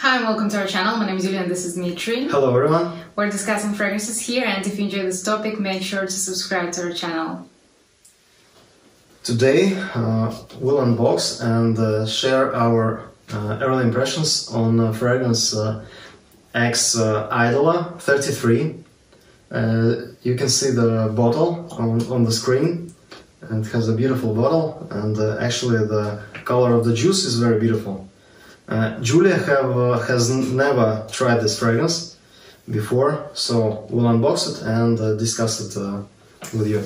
Hi and welcome to our channel. My name is Yulia and this is Dmitry. Hello everyone. We're discussing fragrances here and if you enjoy this topic, make sure to subscribe to our channel. Today uh, we'll unbox and uh, share our uh, early impressions on uh, fragrance uh, Ex uh, Idolo 33. Uh, you can see the bottle on, on the screen and it has a beautiful bottle and actually the color of the juice is very beautiful. Uh, Julia have, uh, has never tried this fragrance before, so we'll unbox it and uh, discuss it uh, with you.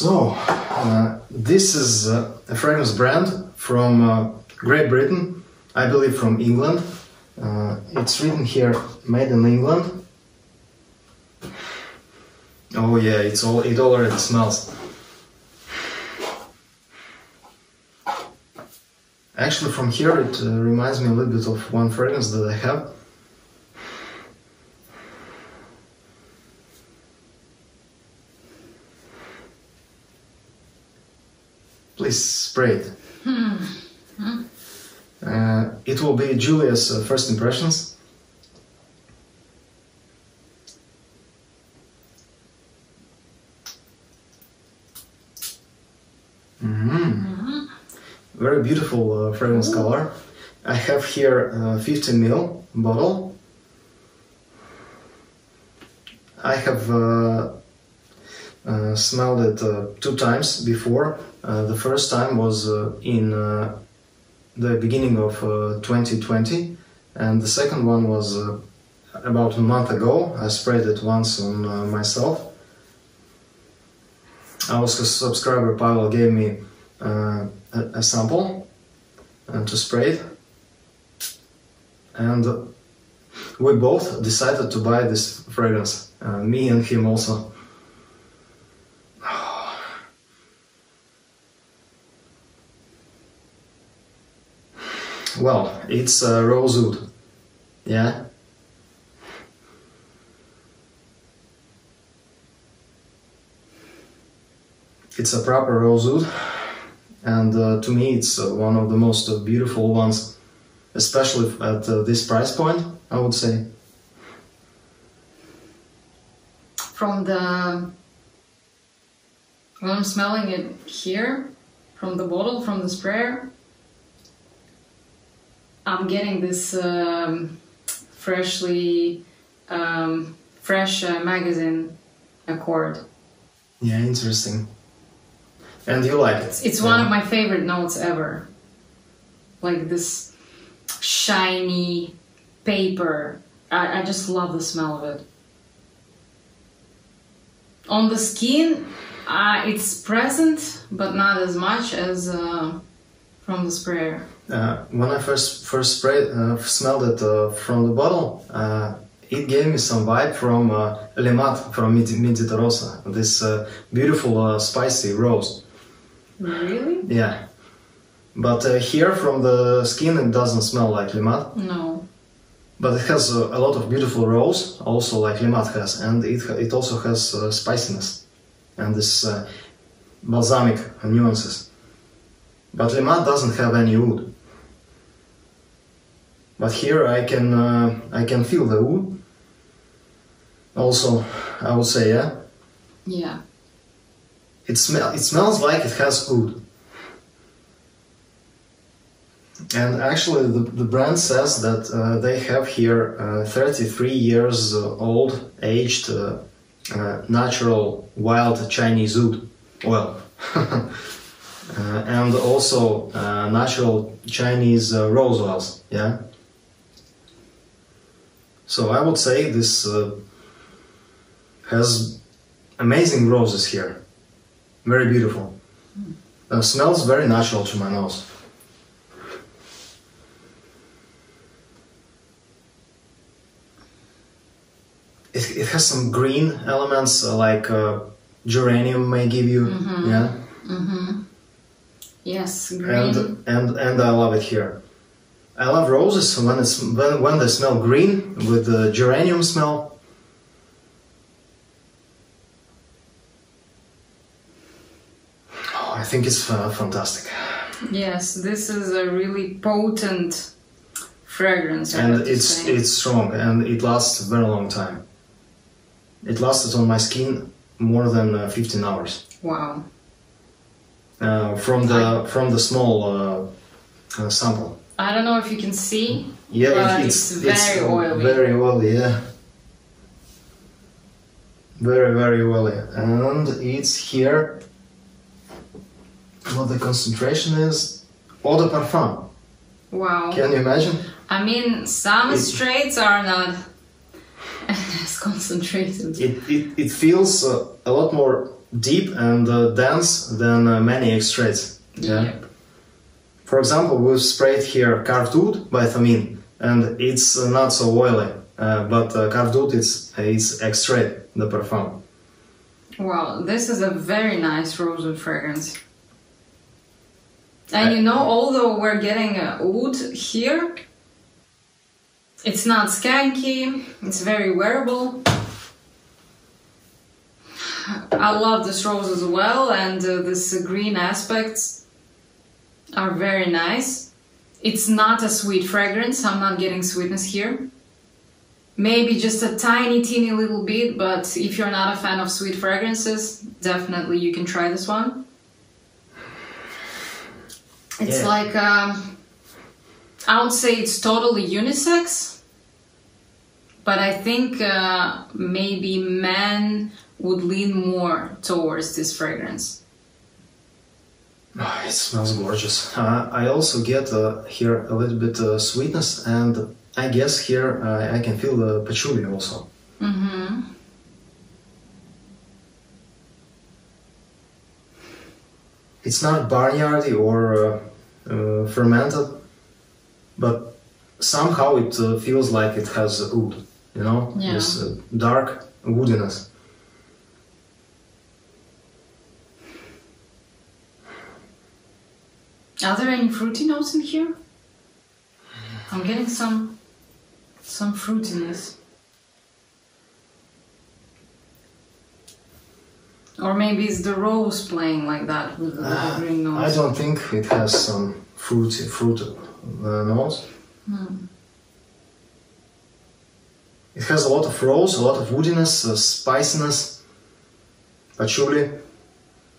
So, uh, this is uh, a fragrance brand from uh, Great Britain, I believe from England. Uh, it's written here, made in England. Oh yeah, it's all it already smells. Actually, from here it uh, reminds me a little bit of one fragrance that I have. Please spray it. Uh, it will be Julia's uh, first impressions. Mhm. Very beautiful uh, fragrance color. I have here a 15 ml bottle. I have uh, uh, smelled it uh, two times before. Uh, the first time was uh, in uh, the beginning of uh, 2020, and the second one was uh, about a month ago. I sprayed it once on uh, myself. Our subscriber Pavel gave me uh, a, a sample uh, to spray it, and we both decided to buy this fragrance. Uh, me and him also. Well, it's uh, rosewood. Yeah. It's a proper rosewood, and uh, to me, it's uh, one of the most uh, beautiful ones, especially at uh, this price point. I would say. From the... When I'm smelling it here, from the bottle, from the sprayer, I'm getting this um, freshly, um, fresh uh, magazine accord. Yeah, interesting. And you like it? It's, it's one of my favorite notes ever. Like this shiny paper. I, I just love the smell of it. On the skin, uh, it's present, but not as much as uh, from the sprayer. Uh, when I first first sprayed, uh, smelled it uh, from the bottle, uh, it gave me some vibe from uh, Lemat from Midi Rosa, this uh, beautiful uh, spicy rose. Really? Yeah, but uh, here from the skin it doesn't smell like Lemat, No. but it has uh, a lot of beautiful rose, also like Lemat has, and it ha- it also has uh, spiciness and this uh, balsamic nuances. But Lemat doesn't have any wood. But here I can uh, I can feel the wood. Also, I would say yeah, Yeah. it smell it smells like it has wood. And actually, the, the brand says that uh, they have here uh, 33 years old, aged, uh, uh, natural wild Chinese oud oil. Uh, and also uh, natural Chinese uh, rose oils, yeah. So I would say this uh, has amazing roses here, very beautiful. Uh, smells very natural to my nose. It, it has some green elements uh, like uh, geranium may give you, yeah. Mm-hmm. Yes, green. and and and I love it here. I love roses when it's when, when they smell green with the geranium smell. Oh, I think it's uh, fantastic, Yes, this is a really potent fragrance. I and it's say. it's strong and it lasts a very long time. It lasted on my skin more than uh, 15 hours wow. Uh, from the from the small uh, uh, sample. I don't know if you can see. Yeah, But it, it's very oily. Very oily, yeah. Very, very oily. And it's here. What the concentration is? Eau de parfum. Wow. Can you imagine? I mean, some It- straits are not as concentrated. It, it, it feels uh, a lot more deep and uh, dense than uh, many extracts. Yeah. Yep. For example, we've sprayed here Carved Oud by Thameen, and it's uh, not so oily. Uh, but uh, Carved Oud is is extrait the perfume. Wow, this is a very nice rosewood fragrance. And you know, although we're getting a oud here, it's not skanky, it's very wearable. I love this rose as well, and uh, this uh, green aspects are very nice. It's not a sweet fragrance, I'm not getting sweetness here. Maybe just a tiny, teeny little bit, but if you're not a fan of sweet fragrances, definitely you can try this one. It's Yeah. like, um, I would say it's totally unisex, but I think uh, maybe men would lean more towards this fragrance. Oh, it smells gorgeous. Uh, I also get uh, here a little bit uh, sweetness, and I guess here uh, I can feel the patchouli also. Mm-hmm. It's not barnyardy or uh, uh, fermented, but somehow it uh, feels like it has wood. You know, Yeah. this dark woodiness. Are there any fruity notes in here? I'm getting some some fruitiness. Or maybe it's the rose playing like that with the, the green I don't think it has some fruity fruit uh, notes. Hmm. It has a lot of rose, a lot of woodiness, uh, spiciness, patchouli,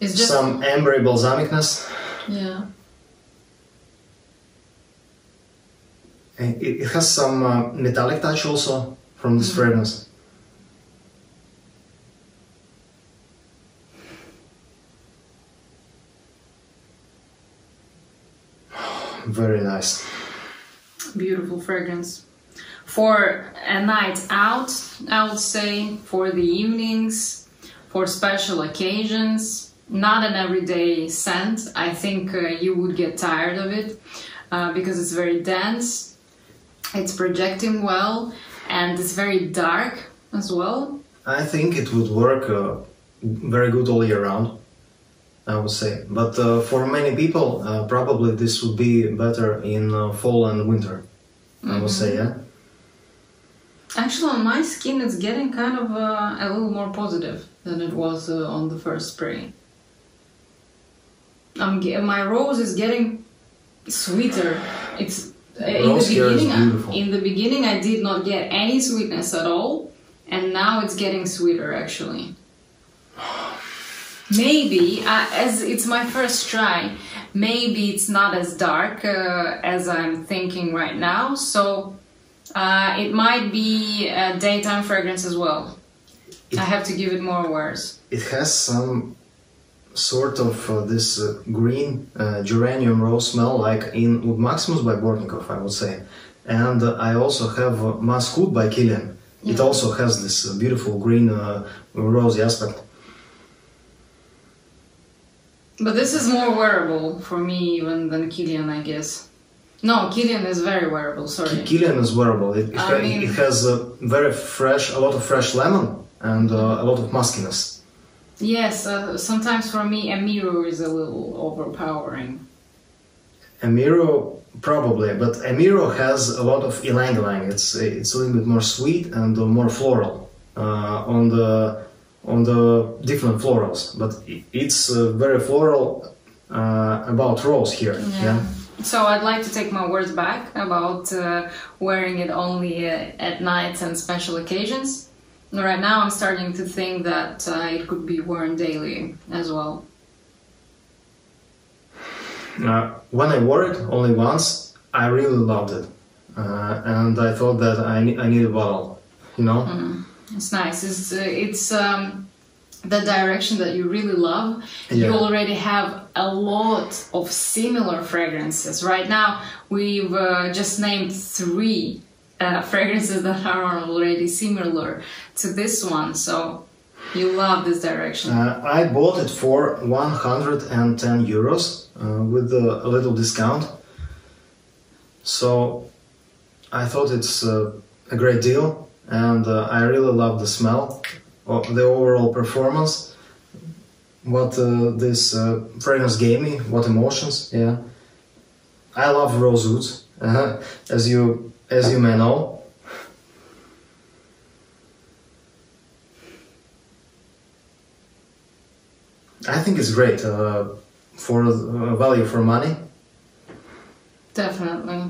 It's just some ambery balsamicness. yeah. It, it has some uh, metallic touch also from this fragrance. Very nice. Beautiful fragrance. For a night out, I would say, for the evenings, for special occasions, not an everyday scent. I think uh, you would get tired of it uh, because it's very dense, it's projecting well, and it's very dark as well. I think it would work uh, very good all year round. I would say, but uh, for many people, uh, probably this would be better in uh, fall and winter. I would say, yeah. Actually, on my skin, it's getting kind of uh, a little more positive than it was uh, on the first spray. I'm my rose is getting sweeter. It's in the Rose here is beginning. I- in the beginning, I did not get any sweetness at all, and now it's getting sweeter. Actually, maybe uh, as it's my first try, maybe it's not as dark uh, as I'm thinking right now. So uh, it might be a daytime fragrance as well. It- I have to give it more words. It has some sort of uh, this uh, green uh, geranium rose smell, like in Maximus by Bortnikoff, I would say. And uh, I also have uh, Musk Oud by Kilian. It also has this uh, beautiful green uh, rosy aspect. But this is more wearable for me even than Kilian, I guess. No, Kilian is very wearable. Sorry. Kilian is wearable. It, it, ha- mean- it has very fresh, a lot of fresh lemon and uh, a lot of muskiness. Yes, uh, sometimes for me a mirror is a little overpowering. Emiro probably, but Emiro has a lot of ylang ylang. It's it's a little bit more sweet and more floral uh, on the on the different florals, but it's uh, very floral uh, about rose here. Yeah. So I'd like to take my words back about uh, wearing it only uh, at nights and special occasions. Right now, I'm starting to think that uh, it could be worn daily as well. Uh, when I wore it only once, I really loved it, uh, and I thought that I ne- I need a bottle. You know. It's nice. It's uh, it's um, the direction that you really love. You already have a lot of similar fragrances. Right now, we've uh, just named three uh, fragrances that are already similar to this one. So you love this direction. Uh, I bought it for 110 euros uh, with a, little discount. So I thought it's uh, a great deal, and uh, I really love the smell, the overall performance, what this fragrance gave me, what emotions. Yeah, I love rose woods, as you as you may know. I think it's great uh, for uh, value for money. Definitely.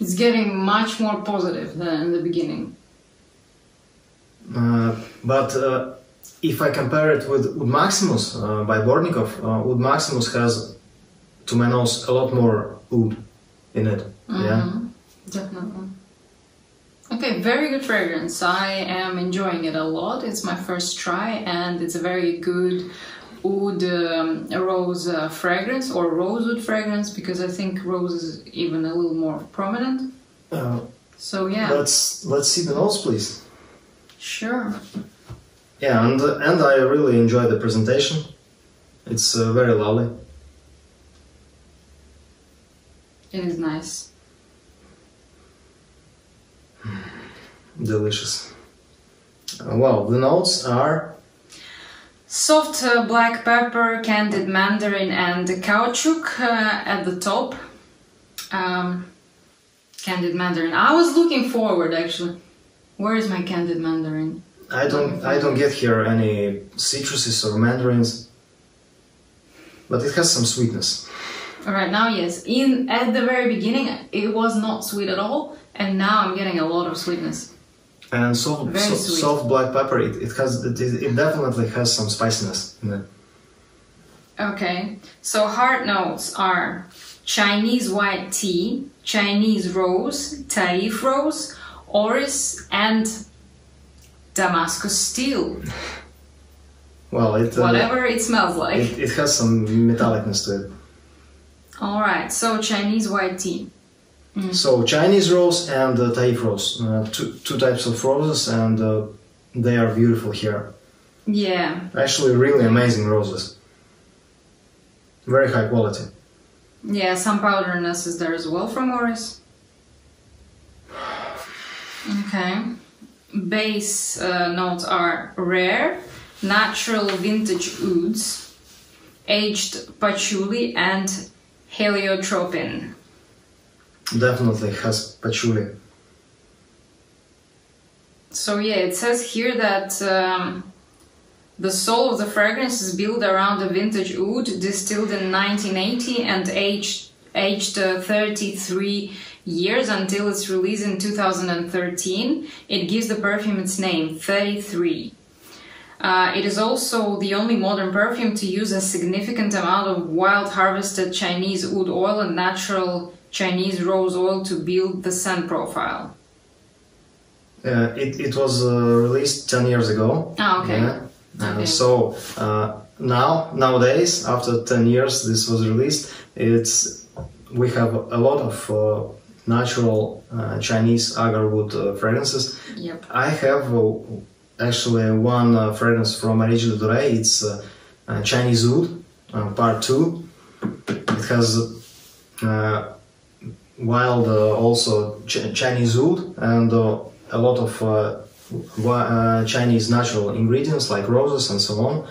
It's getting much more positive than in the beginning. Uh, but uh, if I compare it with Oud Maximus uh, by Bortnikoff, uh, Oud Maximus has, to my nose, a lot more oud in it. Yeah. Definitely. Okay, very good fragrance. I am enjoying it a lot. It's my first try, and it's a very good wood um, rose uh, fragrance or rosewood fragrance because I think rose is even a little more prominent. Uh, So yeah, let's let's see the notes, please. sure. Yeah, and and I really enjoy the presentation. It's uh, very lovely. It is nice. Delicious. Uh, well, the notes are Soft uh, black pepper, candied mandarin, and caoutchouc uh, at the top. Um, candied mandarin. I was looking forward actually. Where is my candied mandarin? I don't I don't get here any citruses or mandarins, but it has some sweetness. All right, now yes. In at the very beginning, it was not sweet at all, and now I'm getting a lot of sweetness. And soft, Very soft, sweet. soft black pepper, it, it has it, it definitely has some spiciness in it. Okay, so hard notes are Chinese white tea, Chinese rose, Taif rose, orris, and Damascus steel. Well, it uh, Whatever it smells like. it, it has some metallicness to it. All right, so Chinese white tea. So Chinese rose and uh, Taif rose, uh, two two types of roses, and uh, they are beautiful here. Yeah. Actually, really amazing roses. Very high quality. Yeah, some powderiness is there as well from orris. Okay. Base uh, notes are rare, natural vintage ouds, aged patchouli, and heliotropin. Definitely has patchouli. So yeah, it says here that um, the soul of the fragrance is built around a vintage oud distilled in 1980 and aged aged uh, 33 years until its release in 2013. It gives the perfume its name, 33. Uh, it is also the only modern perfume to use a significant amount of wild harvested Chinese oud oil and natural Chinese rose oil to build the scent profile. Uh, it, it was uh, released 10 years ago. Ah, okay. Yeah. Uh, Okay. so uh, now, nowadays, after 10 years this was released, it's we have a lot of uh, natural uh, Chinese agarwood uh, fragrances. Yep. I have uh, actually one uh, fragrance from Areej Le Doré. It's Chinese Oud, uh, part 2. It has uh, wild also Ch- Chinese oud and uh, a lot of uh, uh, Chinese natural ingredients like roses and so on,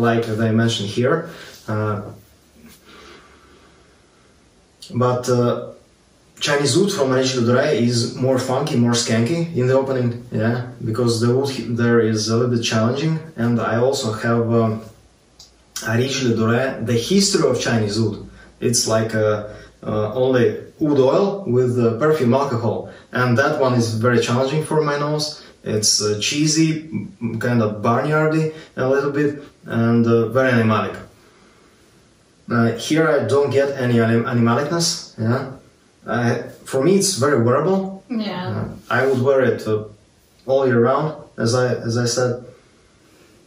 like they mentioned here. But Chinese oud from Areej Le Doré is more funky, more skanky in the opening, yeah, because the wood there is a little bit challenging, and I also have um, de Doré, the history of Chinese oud. It's like uh, uh, only oud oil with uh, perfume alcohol, and that one is very challenging for my nose. It's uh, cheesy, kind of barnyardy a little bit, and uh, very animalic. Uh, here I don't get any anim- animalicness. Yeah, for me it's very wearable. Yeah. Uh, I would wear it uh, all year round, as I as I said,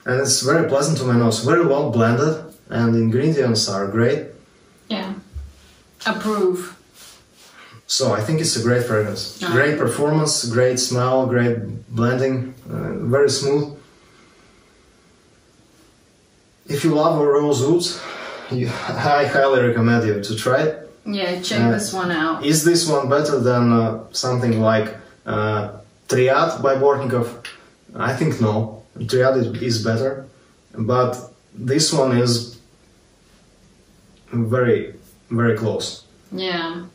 and it's very pleasant to my nose. Very well blended, and the ingredients are great. Approve. So I think it's a great fragrance. Ah. Great performance, great smell, great blending, uh, very smooth. If you love rose ouds, you, I highly recommend you to try it. Yeah, check Uh, this one out. Is this one better than uh, something like uh, Triad by Bortnikoff? I think no. Triad is, is better, but this one is very, very close. Yeah.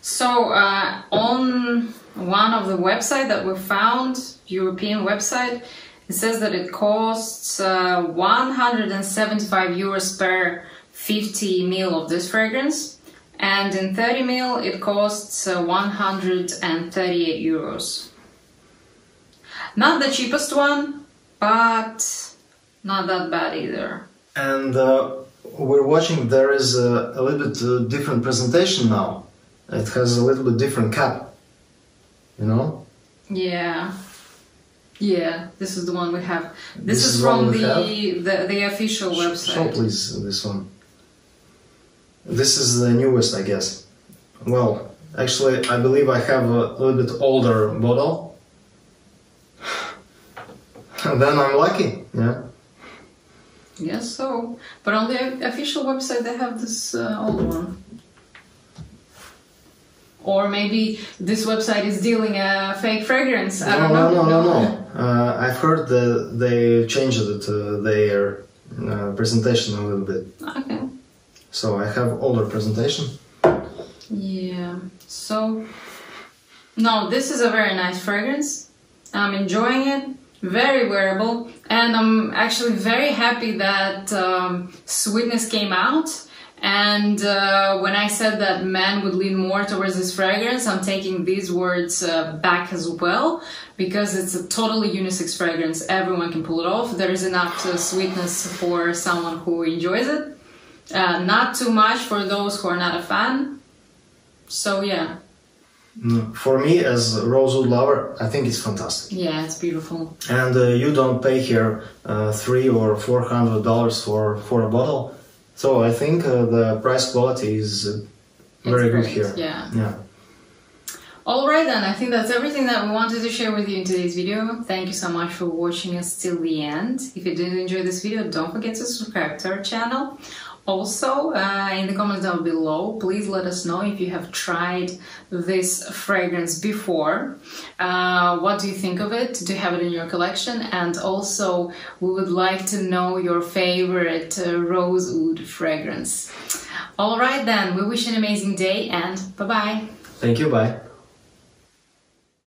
So uh, on one of the website that we found, European website, it says that it costs uh, 175 euros per 50 ml of this fragrance, and in 30 ml it costs uh, 138 euros. Not the cheapest one, but not that bad either. And uh, we're watching. There is a, a little bit uh, different presentation now. It has a little bit different cap. You know. Yeah. Yeah, this is the one we have. This, This is, from the, the the official Show website. please this one. This is the newest, I guess. Well, actually, I believe I have a little bit older bottle. And then I'm lucky. Yeah. Yes, so. But on the official website, they have this uh, old one. Or maybe this website is dealing a fake fragrance. I no, don't know. no, no, no, no. Uh, I've heard that they changed it, uh, their uh, presentation a little bit. Okay. So I have older presentation. Yeah. So, no, this is a very nice fragrance. I'm enjoying it. Very wearable, and I'm actually very happy that um, Sweetness came out. And uh, when I said that men would lean more towards this fragrance, I'm taking these words uh, back as well because it's a totally unisex fragrance. Everyone can pull it off. There is enough uh, sweetness for someone who enjoys it. Uh, not too much for those who are not a fan. So yeah, For me, as a rosewood lover, I think it's fantastic. yeah, it's beautiful. And uh, you don't pay here uh, three or four hundred dollars for for a bottle. So I think uh, the price quality is uh, very good here. Yeah. Yeah. Alright then, I think that's everything that we wanted to share with you in today's video. Thank you so much for watching us till the end. If you did enjoy this video, don't forget to subscribe to our channel. Also, uh, in the comments down below, please let us know if you have tried this fragrance before. Uh, what do you think of it? Do you have it in your collection? And also, we would like to know your favorite uh, rosewood fragrance. Alright then, we wish you an amazing day and bye bye. Thank you, bye.